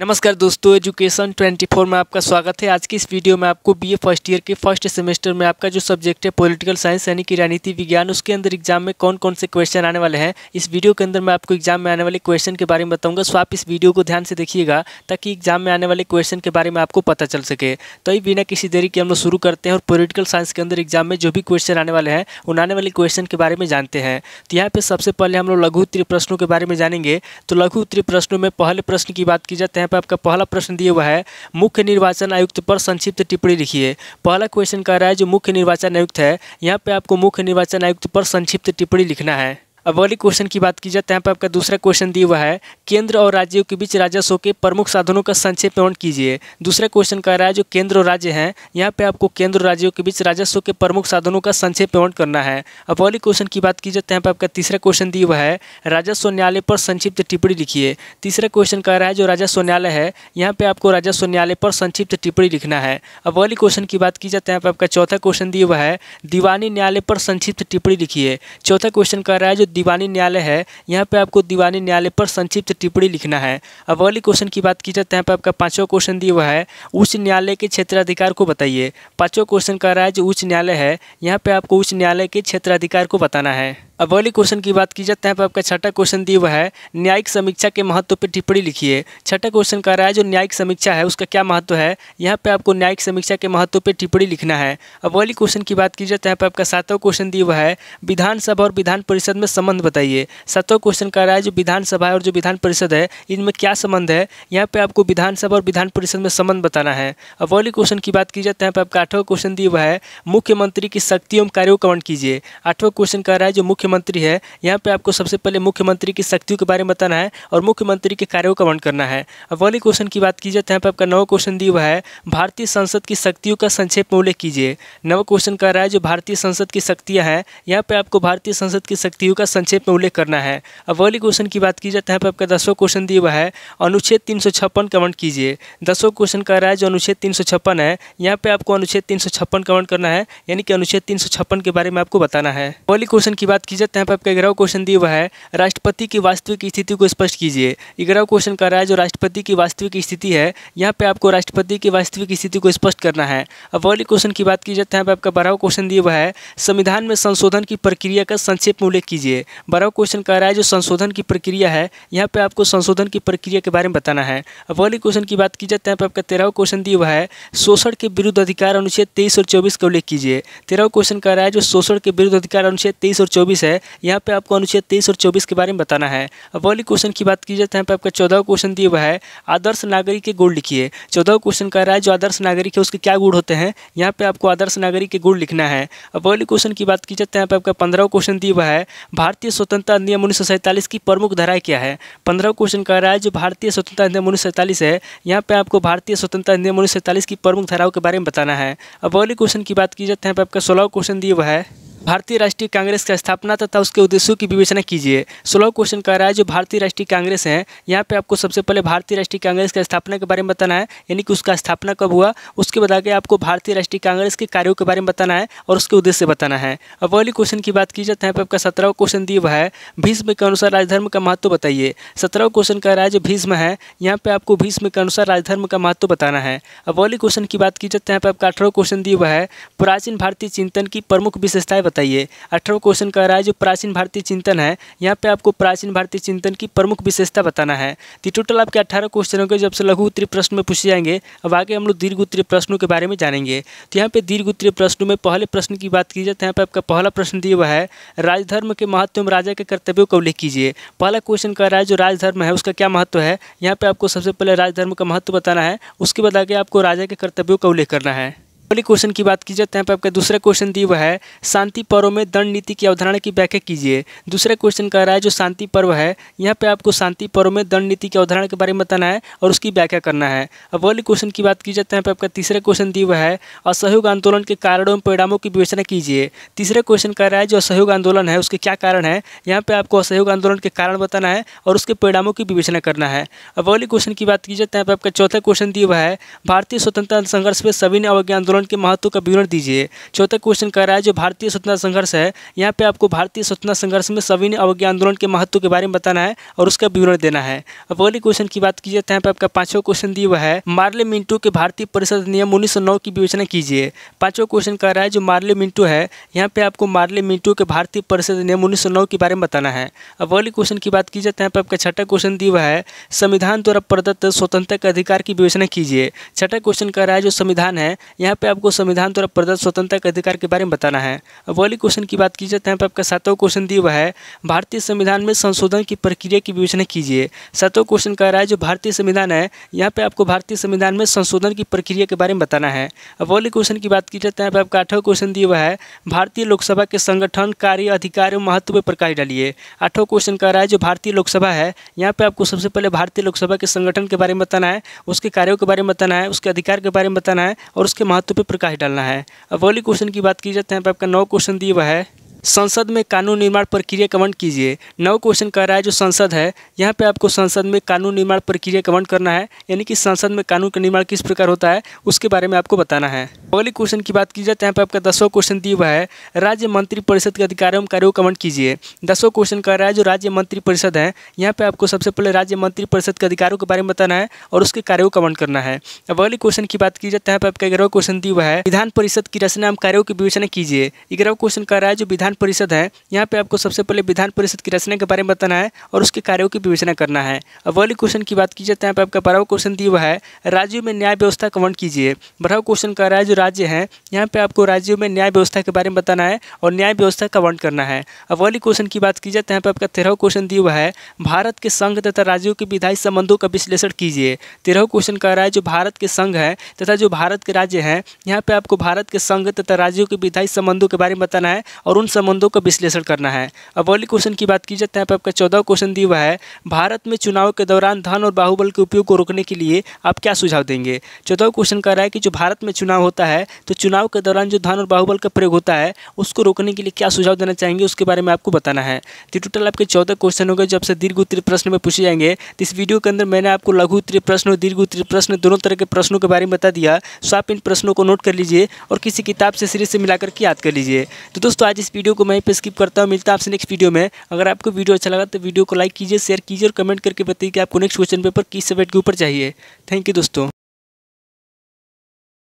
नमस्कार दोस्तों एजुकेशन 24 में आपका स्वागत है। आज की इस वीडियो में आपको बीए फ़र्स्ट ईयर के फ़र्स्ट सेमेस्टर में आपका जो सब्जेक्ट है पॉलिटिकल साइंस यानी कि राजनीति विज्ञान, उसके अंदर एग्ज़ाम में कौन कौन से क्वेश्चन आने वाले हैं। इस वीडियो के अंदर मैं आपको एग्ज़ाम में आने वाले क्वेश्चन के बारे में बताऊँगा। सो आप इस वीडियो को ध्यान से देखिएगा, ताकि एग्ज़ाम में आने वाले क्वेश्चन के बारे में आपको पता चल सके। तो ये बिना किसी देरी के हम लोग शुरू करते हैं और पोलिटिकल साइंस के अंदर एग्ज़ाम में जो भी क्वेश्चन आने वाले हैं, उन आने वाले क्वेश्चन के बारे में जानते हैं। तो यहाँ पर सबसे पहले हम लोग लघु उत्तरी प्रश्नों के बारे में जानेंगे। तो लघु उत्तरी प्रश्नों में पहले प्रश्न की बात की जाती है पे आपका पहला प्रश्न दिया हुआ है, मुख्य निर्वाचन आयुक्त पर संक्षिप्त टिप्पणी लिखिए। पहला क्वेश्चन कह रहा है जो मुख्य निर्वाचन आयुक्त है, यहाँ पे आपको मुख्य निर्वाचन आयुक्त पर संक्षिप्त टिप्पणी लिखना है। अब अगले क्वेश्चन की बात की जाए तो यहाँ पर आपका दूसरा क्वेश्चन दिया हुआ है, केंद्र और राज्यों के बीच राजस्व के प्रमुख साधनों का संक्षेप में कीजिए। दूसरा क्वेश्चन कह रहा है, जो केंद्र और राज्य हैं, यहाँ पे आपको केंद्र और राज्यों के बीच राजस्व के प्रमुख साधनों का संक्षेप में करना है। अब अगले क्वेश्चन की बात की जाए तो यहाँ पर आपका तीसरा क्वेश्चन दिया हुआ है, राजस्व न्यायालय पर संक्षिप्त टिप्पणी लिखिए। तीसरा क्वेश्चन कह रहा है, जो राजस्व न्यायालय है, यहाँ पे आपको राजस्व न्यायालय पर संक्षिप्त टिप्पणी लिखना है। अब अगली क्वेश्चन की बात की जाए तो यहाँ पर आपका चौथा क्वेश्चन दिया हुआ है, दीवानी न्यायालय पर संक्षिप्त टिप्पणी लिखिए। चौथा क्वेश्चन कह रहा है, जो दीवानी न्यायालय है, यहाँ पे आपको दीवानी न्यायालय पर संक्षिप्त टिप्पणी लिखना है। अब अगले क्वेश्चन की बात की जाए तो यहाँ पर आपका पांचवा क्वेश्चन दिया हुआ है, उच्च न्यायालय के क्षेत्राधिकार को बताइए। पांचवा क्वेश्चन कह रहा है जो उच्च न्यायालय है, यहाँ पे आपको उच्च न्यायालय के क्षेत्राधिकार को बताना है। अब अगले क्वेश्चन की बात की तो यहाँ पर आपका छठा क्वेश्चन दिया हुआ है, न्यायिक समीक्षा के महत्व पर टिप्पणी लिखिए। छठा क्वेश्चन कह रहा है, जो न्यायिक समीक्षा है, उसका क्या महत्व है? यहाँ पे आपको न्यायिक समीक्षा के महत्व पर टिप्पणी लिखना है। अब अगली क्वेश्चन की बात की तो यहाँ पर आपका सातवां क्वेश्चन दिया हुआ है, विधानसभा और विधान परिषद में संबंध बताइए। सातवां क्वेश्चन कह रहा है, जो विधानसभा और जो विधान परिषद है, इनमें क्या संबंध है? यहाँ पे आपको विधानसभा और विधान परिषद में संबंध बताना है। अब अगली क्वेश्चन की बात की तो यहाँ पर आपका आठवां क्वेश्चन दिया हुआ है, मुख्यमंत्री की शक्ति एवं कार्यों का कीजिए। आठवां क्वेश्चन कह रहा है, जो मुख्यमंत्री है, यहाँ पे आपको सबसे पहले मुख्यमंत्री की शक्तियों के बारे में बताना है और मुख्यमंत्री के कार्यों का वर्णन करना है। अब अगले क्वेश्चन की बात की जाए तो यहाँ पे आपका नवा क्वेश्चन दिया हुआ है, भारतीय संसद की शक्तियों का संक्षेप में उल्लेख कीजिए। नवा क्वेश्चन कर रहा है, जो भारतीय संसद की शक्तियाँ हैं, यहाँ पे आपको भारतीय संसद की शक्तियों का संक्षेप में उल्लेख करना है। अब अगले क्वेश्चन की बात की जाए तो यहाँ पे आपका दसवां क्वेश्चन दिया हुआ है, अनुच्छेद तीन सौ छप्पन का वर्ण कीजिए। दसवां क्वेश्चन कर रहा है, जो अनुच्छेद तीन सौ छप्पन है, यहाँ पे आपको अनुच्छेद तीन सौ छप्पन का वर्ण करना है, यानी कि अनुच्छेद तीन सौ छप्पन के बारे में आपको बताना है। अगले क्वेश्चन की बात की जाए तो यहाँ पे आपका ग्यारह क्वेश्चन दिया हुआ है। राष्ट्रपति की वास्तविक स्थिति को स्पष्ट कीजिए। ग्यारह क्वेश्चन कर रहा है जो राष्ट्रपति की वास्तविक स्थिति है, यहाँ पे आपको राष्ट्रपति की वास्तविक स्थिति को स्पष्ट करना है। अब अगले क्वेश्चन की बात की जाए यहाँ आपका बारह क्वेश्चन दिया हुआ है। संविधान में संशोधन की प्रक्रिया का संक्षेप में उल्लेख कीजिए। बारह क्वेश्चन कर रहा है जो संशोधन की प्रक्रिया है, यहाँ पे आपको संशोधन की प्रक्रिया के बारे में बताना है। अब अगले क्वेश्चन की बात की जाए यहाँ आपका तेरह क्वेश्चन दिया हुआ है। शोषण के विरुद्ध अधिकार अनुच्छेद तेईस और चौबीस का उल्लेख कीजिए। तेरह क्वेश्चन कर रहा है जो शोषण के विरुद्ध अधिकार अनुच्छेद तेईस और चौबीस है। यहाँ पे आपको अनुच्छेद तेईस और चौबीस के बारे में बताना है। अब अगली क्वेश्चन की बात की जाए तो यहाँ पे आपका चौदह क्वेश्चन दिया हुआ है, आदर्श नागरिक के गुण लिखिए। चौदह क्वेश्चन कह रहा है, जो आदर्श नागरिक है, उसके क्या गुण होते हैं? यहाँ पे आपको आदर्श नागरिक के गुण लिखना है। अब अगली क्वेश्चन की बात की जाए तो यहाँ पे आपका पंद्रह क्वेश्चन दिया हुआ है, भारतीय स्वतंत्रता अधिनियम उन्नीस सौ सैंतालीस की प्रमुख धाराएँ क्या है? पंद्रह क्वेश्चन कह रहा है, जो भारतीय स्वतंत्रता अधिनियम उन्नीस है, यहाँ पे आपको भारतीय स्वतंत्रता अधिनियम उन्नीस की प्रमुख धाराओं के बारे में बताना है। अब अगली क्वेश्चन की बात की जाए तो यहाँ पे आपका सोलह क्वेश्चन दिया हुआ है। भारतीय राष्ट्रीय कांग्रेस का स्थापना तथा उसके उद्देश्यों की विवेचना कीजिए। सोलह क्वेश्चन कह रहा है जो भारतीय राष्ट्रीय कांग्रेस है, यहाँ पे आपको सबसे पहले भारतीय राष्ट्रीय कांग्रेस का स्थापना के बारे में बताना है, यानी कि उसका स्थापना कब हुआ, उसके बाद आगे आपको भारतीय राष्ट्रीय कांग्रेस के कार्यों के बारे में बताना है और उसके उद्देश्य बताना है। अब अगली क्वेश्चन की बात की जाए तो यहाँ पे आपका सत्रह क्वेश्चन दिया हुआ है, भीष्म के अनुसार राजधर्म का महत्व बताइए। सत्रह क्वेश्चन कह रहा है जो भीष्म है, यहाँ पे आपको भीष्म के अनुसार राजधर्म का महत्व बताना है। अब अगली क्वेश्चन की बात की जाए तो यहाँ पे आपका अठारह क्वेश्चन दिया हुआ है, प्राचीन भारतीय चिंतन की प्रमुख विशेषताएँ बताइए। अठारह क्वेश्चन कह रहा है, जो प्राचीन भारतीय चिंतन है, यहाँ पे आपको प्राचीन भारतीय चिंतन की प्रमुख विशेषता बताना है। तो टोटल आपके अठारह क्वेश्चनों के जब से लघु उत्तरीय प्रश्न में पूछे जाएँगे। अब आगे हम लोग दीर्घ उत्तरीय प्रश्नों के बारे में जानेंगे। तो यहाँ पे दीर्घ उत्तरीय प्रश्नों में पहले प्रश्न की बात की जाए तो यहाँ पे आपका पहला प्रश्न दिया हुआ है, राजधर्म के महत्व में राजा के कर्तव्यों का उल्लेख कीजिए। पहला क्वेश्चन कह रहा है, जो राजधर्म है, उसका क्या महत्व है? यहाँ पे आपको सबसे पहले राजधर्म का महत्व बताना है, उसके बाद आगे आपको राजा के कर्तव्यों का उल्लेख करना है। अगले क्वेश्चन की बात की जाए यहाँ पे आपका दूसरा क्वेश्चन दिया हुआ है, शांति पर्व में दंड नीति की अवधारणा की व्याख्या कीजिए। दूसरा क्वेश्चन कह रहा है, जो शांति पर्व है, यहाँ पे आपको शांति पर्व में दंड नीति की अवधारणा के बारे में बताना है और उसकी व्याख्या करना है। अब अगले क्वेश्चन की बात की जाए तो यहाँ पर आपका तीसरा क्वेश्चन दिया हुआ है, असहयोग आंदोलन के कारणों एवं परिणामों की विवेचना कीजिए। तीसरा क्वेश्चन कह रहा है, जो असहयोग आंदोलन है, उसके क्या कारण है? यहाँ पे आपको असहयोग आंदोलन के कारण बताना है और उसके परिणामों की विवेचना करना है। अब अगले क्वेश्चन की बात की जाए यहाँ पे आपका चौथा क्वेश्चन दिया हुआ है, भारतीय स्वतंत्रता संघर्ष में सभी ने अवज्ञा आंदोलन आंदोलन के महत्व का विवरण दीजिए। चौथा क्वेश्चन कह रहा है, जो भारतीय स्वतंत्रता संघर्ष है, यहाँ पे आपको भारतीय स्वतंत्रता संघर्ष में सविनय अवज्ञा आंदोलन के महत्व के बारे में बताना है और उसका विवरण देना है। अब अगले क्वेश्चन की बात कीजिए तो यहाँ पे आपका पांचवा क्वेश्चन दिया हुआ है, मार्ले मिंटू के भारतीय परिषद नियम उन्नीस की विवेचना कीजिए। पांचवा क्वेश्चन कह रहा है, जो मार्ले मिंटू है, यहाँ पे आपको मार्ले मिंटू के भारतीय परिषद नियम उन्नीस के बारे में बताना है। अब अगले क्वेश्चन की बात की जाए तो यहाँ पे आपका छठा क्वेश्चन दिया हुआ है, संविधान द्वारा प्रदत्त स्वतंत्रता के अधिकार की विवेचना कीजिए। छठा क्वेश्चन कह रहा है, जो संविधान है, यहाँ पे आपको संविधान द्वारा प्रदत्त स्वतंत्रता के अधिकार के बारे में बताना है। अब अगले क्वेश्चन की बात की जाए तो यहाँ पे आपका सातवां क्वेश्चन दिया हुआ है, भारतीय संविधान में संशोधन की प्रक्रिया की विवेचना कीजिए। सातवां क्वेश्चन कह रहा है, जो भारतीय संविधान है, यहाँ पे आपको भारतीय संविधान में संशोधन की प्रक्रिया के बारे में बताना है। अब अगले क्वेश्चन की बात की जाए तो यहाँ पे आपका आठवां क्वेश्चन दिया हुआ है, भारतीय लोकसभा के संगठन, कार्य, अधिकार एवं महत्व पर प्रकाश डालिए। आठवां क्वेश्चन कह रहा है, जो भारतीय लोकसभा है, यहाँ पे आपको सबसे पहले भारतीय लोकसभा के संगठन के बारे में बताना है, उसके कार्यों के बारे में बताना है, उसके अधिकार के बारे में बताना है और उसके महत्व पर प्रकाश डालना है। अब अगले क्वेश्चन की बात की जाते हैं आपका नौ क्वेश्चन दिया हुआ है। संसद में कानून निर्माण प्रक्रिया कमेंट कीजिए। नौ क्वेश्चन कह रहा है जो संसद है, यहाँ पे आपको संसद में कानून निर्माण प्रक्रिया का वर्णन करना है, यानी कि संसद में कानून का निर्माण किस प्रकार होता है, उसके बारे में आपको बताना है। अगले क्वेश्चन की बात की जाए तो यहाँ पे आपका दसवां क्वेश्चन दिया हुआ है, राज्य मंत्री परिषद के अधिकारों कार्यों का वर्णन कीजिए। दसवां क्वेश्चन कह रहा है जो राज्य मंत्री परिषद है, यहाँ पे आपको सबसे पहले राज्य मंत्री परिषद के अधिकारों के बारे में बताना है और उसके कार्यों का वर्णन करना है। अब अगले क्वेश्चन की बात की जाए तो यहाँ पे आपका ग्यारह क्वेश्चन दिया हुआ है, विधान परिषद की रचना एवं कार्यों की विवेचना कीजिए। ग्यारह क्वेश्चन कह रहा है जो विधान परिषद है। यहाँ पे आपको सबसे पहले विधान परिषद की रचना के बारे में बताना है और उसके कार्यों की विवेचना करना है। अब अगले क्वेश्चन की बात की जाए तो यहाँ पे आपका बारहवा क्वेश्चन दिया हुआ है, राज्यों में न्याय व्यवस्था का वर्ण कीजिए। बारहवा क्वेश्चन कह रहा राज्य है। यहाँ पे आपको राज्यों में न्याय व्यवस्था के बारे में बताना है और न्याय व्यवस्था का वर्णन करना है। अब अगले क्वेश्चन की बात की जाए तो यहाँ पे आपका तेरह क्वेश्चन दिया हुआ है, भारत के संघ तथा राज्यों के विधायी संबंधों का विश्लेषण कीजिए। तेरह क्वेश्चन कह रहा है जो भारत के संघ है तथा जो भारत के राज्य हैं, यहाँ पे आपको भारत के संघ तथा राज्यों के विधायी संबंधों के बारे में बताना है और उन संबंधों का विश्लेषण करना है। अब अगले क्वेश्चन की बात की जाए तो यहाँ पे आपका चौदह क्वेश्चन दिया हुआ है। भारत में चुनाव के दौरान धन और बाहुबल के उपयोग को रोकने के लिए आप क्या सुझाव देंगे? चौदह क्वेश्चन कह रहा है कि जो भारत में चुनाव होता है तो चुनाव के दौरान जो धन और बाहुबल का प्रयोग होता है, उसको रोकने के लिए क्या सुझाव देना चाहेंगे, उसके बारे में आपको बताना है। तो टोटल आपके चौदह क्वेश्चन हो गए जब से दीर्घ उत्तरीय प्रश्न में पूछे जाएँगे। तो इस वीडियो के अंदर मैंने आपको लघु उत्तरीय प्रश्न और दीर्घ उत्तरीय प्रश्न, दोनों तरह के प्रश्नों के बारे में बता दिया। सो आप इन प्रश्नों को नोट कर लीजिए और किसी किताब से सीरीज़ से मिलाकर के याद कर लीजिए। तो दोस्तों, आज इस वीडियो को मैं पे स्किप करता हूँ। मिलता है आपसे नेक्स्ट वीडियो में। अगर आपको वीडियो अच्छा लगा तो वीडियो को लाइक कीजिए शेयर कीजिए और कमेंट करके बताइए कि आपको नेक्स्ट क्वेश्चन पेपर किस सब्जेक्ट के ऊपर चाहिए। थैंक यू दोस्तों।